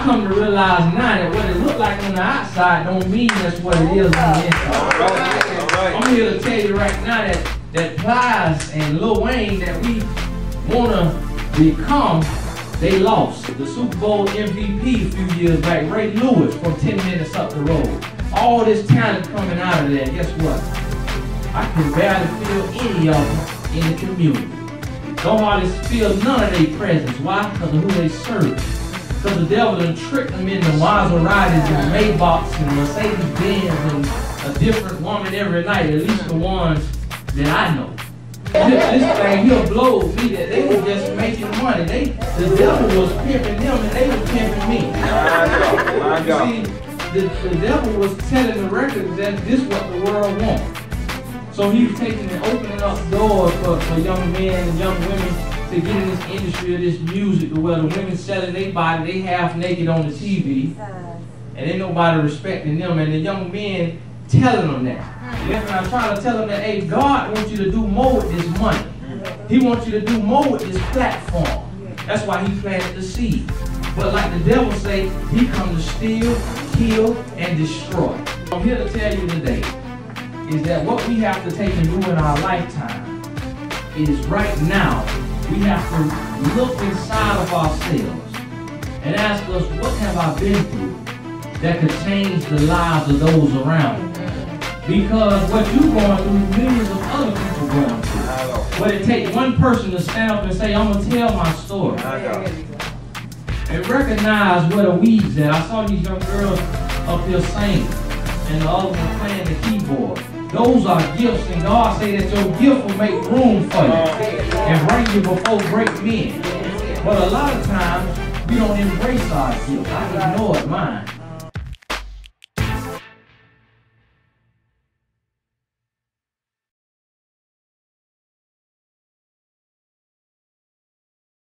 I come to realize now that what it look like on the outside don't mean that's what it is on the inside. I'm here to tell you right now that that Plies and Lil Wayne that we wanna become, they lost. The Super Bowl MVP a few years back, Ray Lewis from 10 minutes up the road. All this talent coming out of there, guess what? I can barely feel any of them in the community. Don't hardly feel none of their presence. Why? Because of who they serve. Because the devil done tricked them into Maseratis and Maybachs and Mercedes Benz and a different woman every night, at least the ones that I know. This, this thing here blows me that they were just making money. They, the devil was pimping them and they were pimping me. My God. See, the, the devil was telling the records that this is what the world wants. So he was taking and opening up doors for, for young men and young women to get in this industry of this music where the women selling their body, they half naked on the TV, and ain't nobody respecting them, and the young men telling them that. And I'm trying to tell them that, hey, God wants you to do more with this money. He wants you to do more with this platform. That's why he planted the seed. But like the devil say, he come to steal, kill, and destroy. I'm here to tell you today is that what we have to take and do in our lifetime is right now, we have to look inside of ourselves and ask us, what have I been through that could change the lives of those around me? Because what you're going through, millions of other people going through. But it takes one person to stand up and say, I'm going to tell my story. And recognize where the weeds at. I saw these young girls up here singing, and the other one playing the keyboard. Those are gifts, and God say that your gift will make room for you and bring you before great men. But a lot of times, we don't embrace our gifts. I ignored mine.